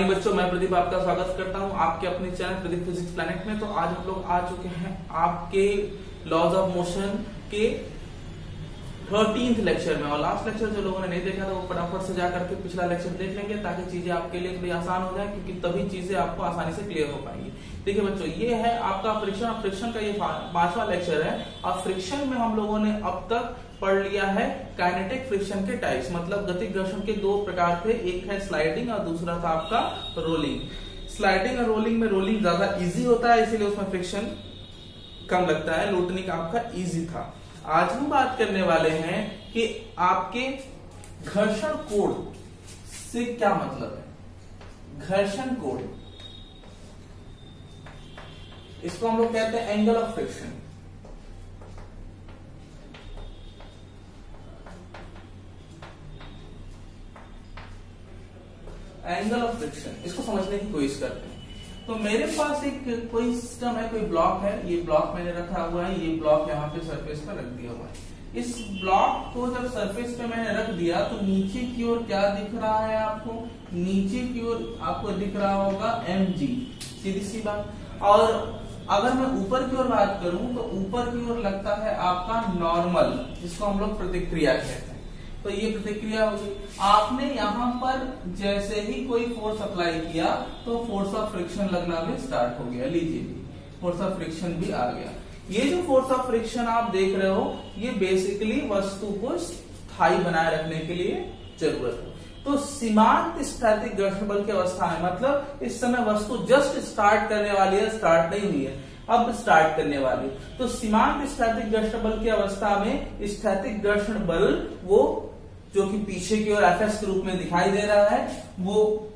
Morning बच्चों, मैं प्रदीप आपका स्वागत करता हूँ आपके अपने चैनल प्रदीप फिजिक्स प्लैनेट में। तो आज हम लोग आ चुके हैं आपके लॉज ऑफ़ मोशन के थर्टींथ लेक्चर में और लास्ट लेक्चर जो लोगों ने नहीं देखा था, वो फटाफट से जाकर के पिछला लेक्चर देख लेंगे ताकि चीज़ें आपके लिए थोड़ी आसान हो जाए, क्योंकि तभी चीज़ें आपको आसानी से क्लियर हो पाएँगी। देखिए बच्चों, ये है आपका फ्रिक्शन और फ्रिक्शन का ये पांचवा लेक्चर है। और फ्रिक्शन में हम लोगों ने अब तक पढ़ लिया है काइनेटिक फ्रिक्शन के टाइप्स मतलब गतिक घर्षण के दो प्रकार थे, एक है स्लाइडिंग और दूसरा था आपका रोलिंग स्लाइडिंग और रोलिंग में रोलिंग ज़्यादा इजी होता है, इसीलिए उसमें फ्रिक्शन कम लगता है लूटनिक आपका इजी था। आज हम बात करने वाले हैं कि आपके घर्षण कोड से क्या मतलब है? घर्षण कोड इसको हम लोग कहते हैं angle of friction angle of friction इसको समझने की कोशिश करते हैं। तो मेरे पास एक कोई सिस्टम है, कोई ब्लॉक है, ये ब्लॉक मैंने रखा हुआ है, ये ब्लॉक यहाँ पे सरफेस पर रख दिया हुआ है। इस ब्लॉक को जब सरफेस पे मैंने रख दिया तो नीचे की ओर क्या दिख रहा है आपको? नीचे की ओर आपको दिख रहा होगा एम जी सीधी सी बात। और अगर मैं ऊपर की ओर बात करूँ तो ऊपर की ओर लगता है आपका नॉर्मल जिसको हम लोग प्रतिक्रिया कहते हैं। तो ये प्रतिक्रिया होगी। आपने यहाँ पर जैसे ही कोई फोर्स अप्लाई किया तो फोर्स ऑफ़ फ्रिक्शन लगना भी स्टार्ट हो गया, लीजिए। फोर्स ऑफ़ फ्रिक्शन भी आ गया। ये जो फोर्स ऑफ़ फ्रिक्शन आप देख रहे हो, ये बेसिकली वस्तु को स्थायी बनाए रखने के लिए ज़रूरत है। तो सीमांत स्थैतिक घर्षण बल की अवस्था में मतलब इस समय वस्तु जस्ट स्टार्ट करने वाली है स्टार्ट नहीं हुई है, अब स्टार्ट करने वाली। तो सीमांत स्थैतिक घर्षण बल की अवस्था में स्थैतिक घर्षण बल वो जो कि पीछे की ओर एफएस के रूप में दिखाई दे रहा है, वो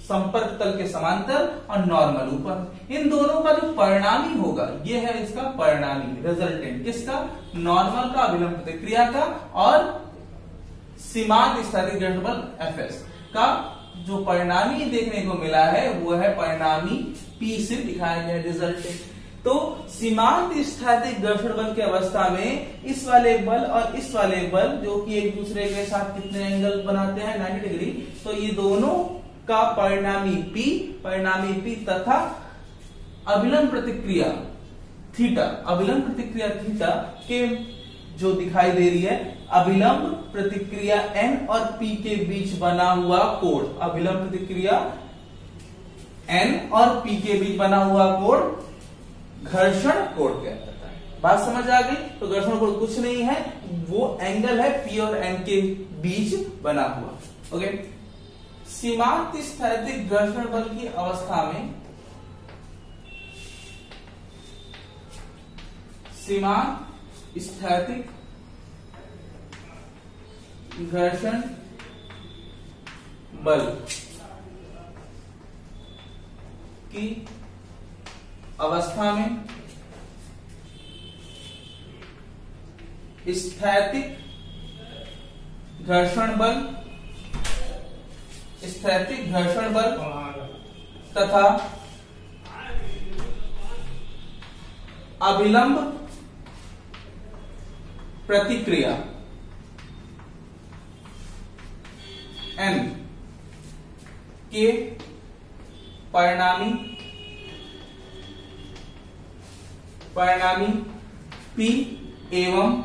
संपर्क तल के समांतर और नॉर्मल ऊपर। इन दोनों का जो परिणामी होगा, ये है इसका परिणामी रिजल्टेंट किसका? नॉर्मल का अभिलंब प्रतिक्रिया का और सीमांत घर्षण बल एफ़ का जो परिणामी देखने को मिला है, वो है परिणामी पी से दिखाया गया रिजल्टेंट तो सीमांत स्थैतिक घर्षण बल की अवस्था में इस वाले बल और इस वाले बल, जो कि एक दूसरे के साथ कितने एंगल बनाते हैं 90 डिग्री तो ये दोनों का परिणामी पी परिणामी पी तथा अभिलंब प्रतिक्रिया थीटा अभिलंब प्रतिक्रिया थीटा के जो दिखाई दे रही है, अभिलंब प्रतिक्रिया एन और पी के बीच बना हुआ कोण, अभिलंब प्रतिक्रिया एन और पी के बीच बना हुआ कोण घर्षण कोण कहलाता है बात समझ आ गई? तो घर्षण कोण? कुछ नहीं है। वो एंगल है पी और एन के बीच बना हुआ। ओके सीमांत स्थैतिक घर्षण बल की अवस्था में सीमांत स्थैतिक घर्षण बल की अवस्था में स्थैतिक घर्षण बल स्थैतिक घर्षण बल तथा अभिलंब प्रतिक्रिया एन के परिणामी परिणामी P एवं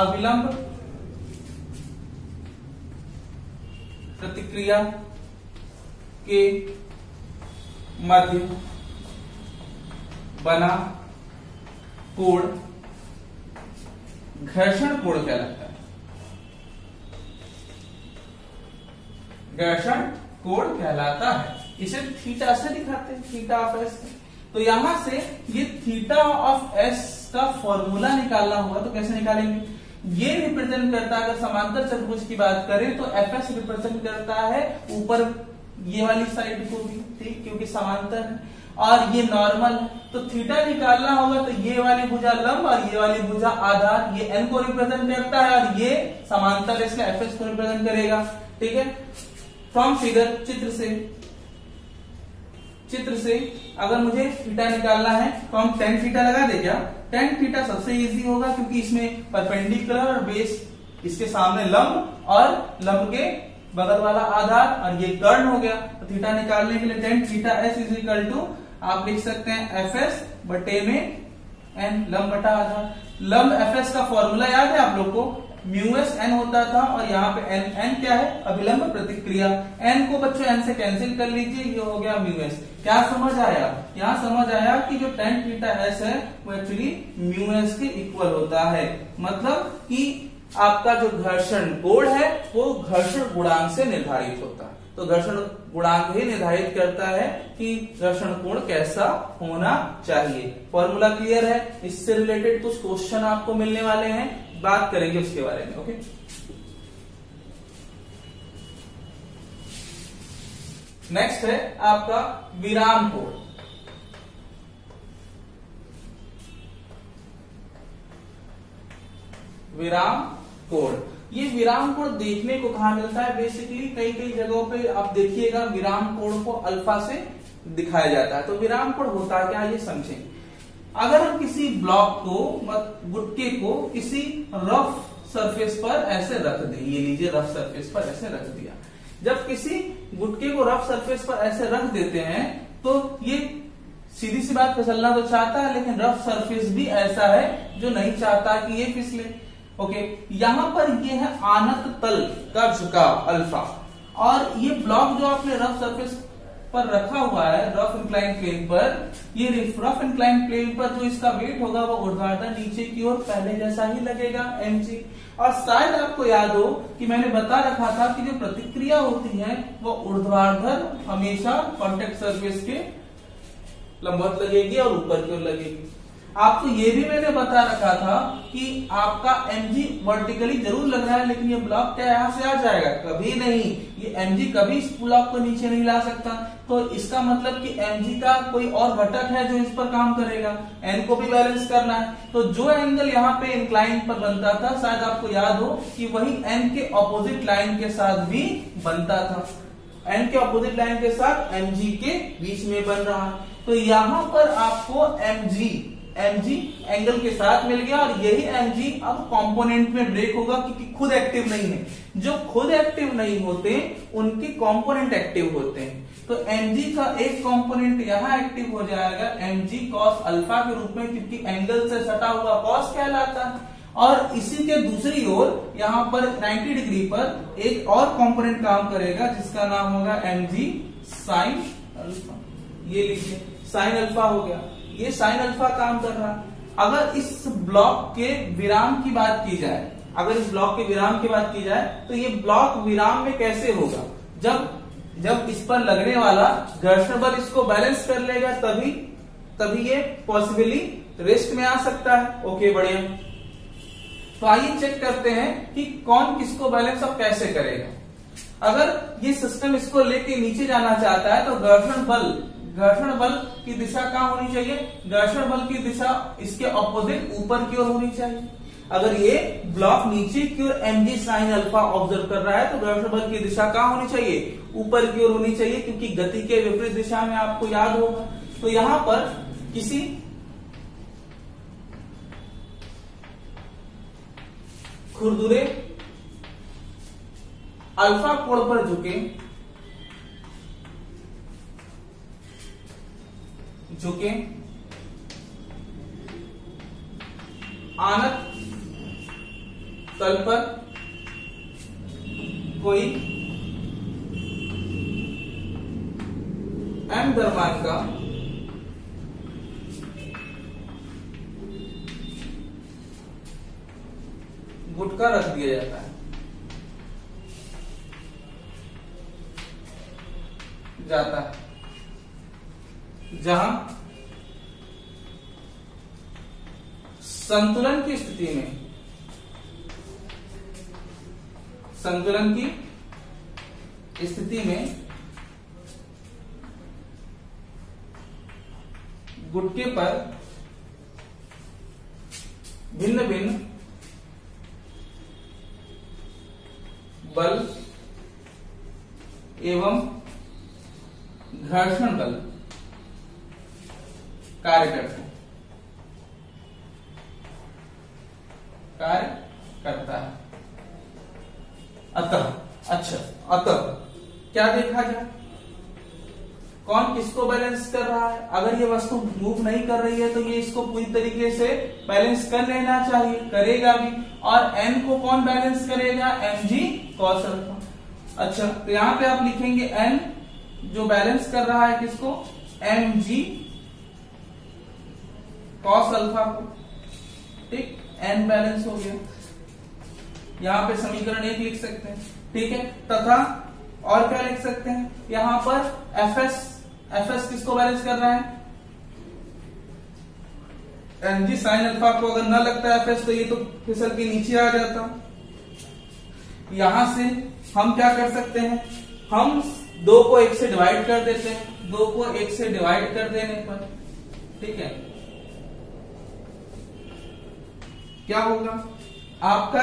अविलंब प्रतिक्रिया के मध्य बना कोण घर्षण कोण कहलाता है? घर्षण कोण कहलाता है? इसे थीटा से दिखाते हैं थीटा ऑफ़ एस तो यहाँ से ये थीटा ऑफ़ एस का फॉर्मूला निकालना होगा तो कैसे निकालेंगे? ये रिप्रेजेंट करता है, अगर समांतर चतुर्भुज की बात करें तो एफ़ एस रिप्रेजेंट करता है ऊपर ये वाली साइड को भी, ठीक? क्योंकि समांतर है। और ये नॉर्मल है तो थीटा निकालना होगा तो ये वाली भुजा लंब और ये वाली भुजा आधार ये एन को रिप्रेजेंट करता है और ये समांतर, इसलिए एफ़ एस को रिप्रेजेंट करेगा, ठीक है? फ्रॉम फिगर चित्र से चित्र से अगर मुझे थीटा निकालना है तो हम टेन थीटा लगा दे क्या? टेन थीटा सबसे इजी होगा क्योंकि इसमें परपेंडिकुलर और बेस इसके सामने लंब और लंब के बगल वाला आधार और ये कर्ण हो गया। तो थीटा निकालने के लिए tan theta S is equal to आप लिख सकते हैं एफ़ एस बटे में एन लंब बटा आधार लंब एफ़ एस का फॉर्मूला याद है आप लोग को? म्यू एस एन होता था और यहाँ पे एन एन क्या है? अभिलंब प्रतिक्रिया। एन को बच्चों एन से कैंसिल कर लीजिए, ये हो गया म्यू एस क्या समझ आया? यहाँ समझ आया कि जो टेन थीटा एस है, वो एक्चुअली म्यू एस के इक्वल होता है। मतलब कि आपका जो घर्षण कोण है, वो घर्षण गुणांक से निर्धारित होता है। तो घर्षण गुणांक ही निर्धारित करता है कि घर्षण कोण कैसा होना चाहिए। फॉर्मूला क्लियर है। इससे रिलेटेड कुछ क्वेश्चन आपको मिलने वाले हैं। बात करेंगे उसके बारे में ओके नेक्स्ट है आपका विराम कोण। विराम कोण। ये विराम कोण देखने को कहा मिलता है? बेसिकली कई कई जगहों पे आप देखिएगा विराम कोण को अल्फ़ा से दिखाया जाता है। तो विराम कोण होता है? क्या ये समझें। अगर हम किसी ब्लॉक को गुटके को किसी रफ सरफेस पर ऐसे रख दें, ये लीजिए रफ सरफेस पर ऐसे रख दिया। जब किसी गुटके को रफ सरफेस पर ऐसे रख देते हैं तो ये सीधी सी बात फिसलना तो चाहता है, लेकिन रफ सरफेस भी ऐसा है जो नहीं चाहता कि ये फिसले। ओके यहाँ पर ये है आनत तल का झुकाव अल्फ़ा। और ये ब्लॉक जो आपने रफ सरफेस पर रखा हुआ है रफ इंक्लाइन प्लेन पर, ये रफ इंक्लाइन प्लेन पर जो इसका वेट होगा वो ऊर्ध्वाधर नीचे की ओर पहले जैसा ही लगेगा एम जी और शायद आपको याद हो कि मैंने बता रखा था कि जो प्रतिक्रिया होती है, वो ऊर्ध्वाधर हमेशा कॉन्टेक्ट सरफेस के लंबवत लगेगी और ऊपर की ओर लगेगी। आपको ये भी मैंने बता रखा था कि आपका एमजी वर्टिकली ज़रूर लग रहा है, लेकिन ये ब्लॉक क्या यहाँ से आ जाएगा? कभी नहीं। ये एमजी कभी इस ब्लॉक को नीचे नहीं ला सकता। तो इसका मतलब कि एमजी का कोई और घटक है जो इस पर काम करेगा? एन को भी बैलेंस करना है। तो जो एंगल यहाँ पे इंक्लाइन पर बनता था, शायद आपको याद हो कि वही एन के ऑपोजिट लाइन के साथ भी बनता था। एन के ऑपोजिट लाइन के साथ एमजी के बीच में बन रहा। है तो यहाँ पर आपको एमजी एम एंगल के साथ मिल गया और यही एम अब कंपोनेंट में ब्रेक होगा क्योंकि खुद एक्टिव नहीं है। जो खुद एक्टिव नहीं होते, उनके कंपोनेंट एक्टिव होते हैं। तो एम का एक कंपोनेंट यहाँ एक्टिव हो जाएगा। जी कॉस अल्फ़ा के रूप में क्योंकि एंगल से सटा हुआ कॉस कहलाता है। और इसी के दूसरी ओर यहाँ पर 90 डिग्री पर एक और कंपोनेंट काम करेगा, जिसका नाम होगा जी साइन अल्फ़ा ये लीजिए साइन अल्फ़ा हो गया। ये साइन अल्फ़ा काम कर रहा। अगर इस ब्लॉक के विराम की बात की जाए, अगर इस ब्लॉक के विराम की बात की जाए तो ये ब्लॉक विराम में कैसे होगा? जब जब इस पर लगने वाला घर्षण बल इसको बैलेंस कर लेगा, तभी तभी ये पॉसिबली रेस्ट में आ सकता है। ओके बढ़िया। तो आइए चेक करते हैं कि कौन किसको बैलेंस और कैसे करेगा। अगर ये सिस्टम इसको लेके नीचे जाना चाहता है तो घर्षण बल घर्षण बल की दिशा कहाँ होनी चाहिए? घर्षण बल की दिशा इसके ऑपोजिट ऊपर की ओर होनी चाहिए। अगर ये ब्लॉक नीचे की ओर जी साइन अल्फ़ा ऑब्ज़र्व कर रहा है तो घर्षण बल की दिशा कहा होनी चाहिए? ऊपर की ओर होनी चाहिए, क्योंकि गति के विपरीत दिशा में आपको याद होगा। तो यहाँ पर किसी खुरदुरे अल्फ़ा कोण पर झुके झुके आनत तल पर कोई एम दरमान का गुटका रख दिया जाता है। जाता है। जहाँ संतुलन की स्थिति में, संतुलन की स्थिति में गुटके पर भिन्न भिन्न बल एवं घर्षण बल कार्य करते हैं। कार्य करता है। अतः अच्छा अतः, क्या देखा जाए? कौन किसको बैलेंस कर रहा है? अगर ये वस्तु मूव नहीं कर रही है तो ये इसको पूरी तरीके से बैलेंस कर लेना चाहिए, करेगा भी। और एन को कौन बैलेंस करेगा? एम जी अल्फ़ा अच्छा तो यहाँ पे आप लिखेंगे एन जो बैलेंस कर रहा है किसको? एम जी कॉस अल्फ़ा को ठीक? एन बैलेंस हो गया। यहाँ पे समीकरण एक लिख सकते हैं, ठीक है? तथा और क्या लिख सकते हैं? यहाँ पर एफ़ एस एफ़ एस किसको बैलेंस कर रहा है? एन जी साइन अल्फ़ा को अगर ना लगता है एफ़ एस तो ये तो फिसल के नीचे आ जाता यहाँ से हम क्या कर सकते हैं? हम दो को एक से डिवाइड कर देते हैं, दो को एक से डिवाइड कर देने पर, ठीक है? क्या होगा? आपका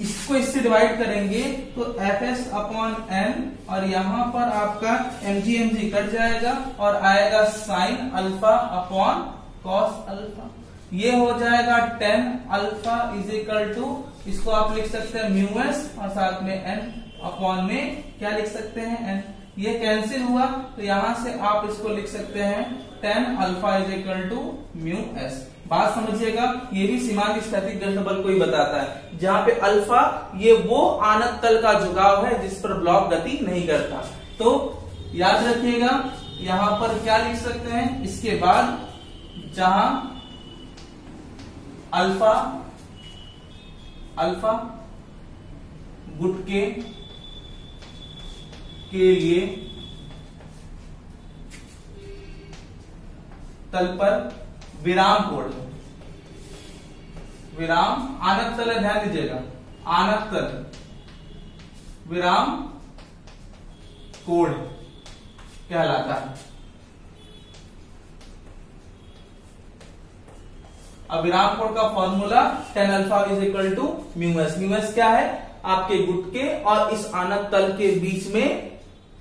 इसको इससे डिवाइड करेंगे तो एफ़ एस अपॉन एन और यहाँ पर आपका m g m g cut जाएगा और आएगा sine alpha upon cos alpha ये हो जाएगा tan alpha is equal to इसको आप लिख सकते हैं म्यू एस और साथ में एन अपॉन में क्या लिख सकते हैं? एन ये कैंसिल हुआ तो यहाँ से आप इसको लिख सकते हैं tan alpha is equal to mu S बात समझिएगा, ये भी सीमांत स्थैतिक दृढ़ बल को ही बताता है। जहाँ पे अल्फ़ा, ये वो आनत तल का झुकाव है जिस पर ब्लॉक गति नहीं करता। तो याद रखिएगा, यहाँ पर क्या लिख सकते हैं? इसके बाद जहाँ अल्फ़ा अल्फ़ा गुटके के लिए तल पर विराम कोड विराम आनक तल है, ध्यान दीजिएगा। आनक तल। विराम कोड कहलाता है। अब विराम कोड का formula tan alpha is equal to mu S mu S क्या है? आपके गुटके और इस आनक तल के बीच में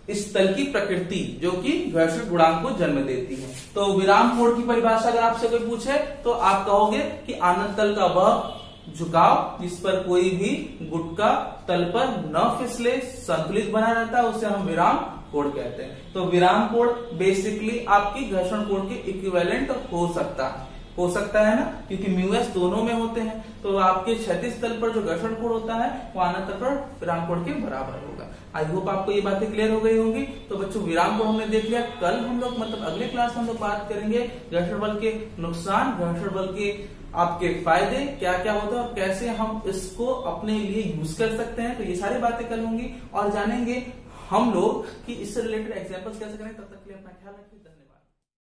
इस तल की प्रकृति जो कि घर्षण गुणांक को जन्म देती है। तो विराम कोण की परिभाषा अगर आपसे कोई पूछे तो आप कहोगे कि आनंद तल का वह झुकाव जिस पर कोई भी गुटका तल पर न फिसले, संतुलित बना रहता है, उसे हम विराम कोण कहते हैं। तो विराम कोण बेसिकली आपकी घर्षण कोण के इक्विवेलेंट हो सकता है। हो सकता है ना? क्योंकि म्यूएस दोनों में होते हैं। तो आपके क्षतिज तल पर जो घर्षण कोण होता है, वो आनंद तल पर विराम कोण के बराबर होगा। आई होप आपको ये बातें क्लियर हो गई होंगी। तो बच्चों, विराम कोण हमने देख लिया। कल हम लोग मतलब अगले क्लास में हम लोग बात करेंगे घर्षण बल के नुकसान, घर्षण बल के आपके फ़ायदे क्या क्या होते हैं और कैसे हम इसको अपने लिए यूज़ कर सकते हैं। तो ये सारी बातें कल होंगी। और जानेंगे हम लोग कि इससे रिलेटेड एग्जाम्पल्स कैसे करें। तब तक के लिए अपना ख्याल रखिए।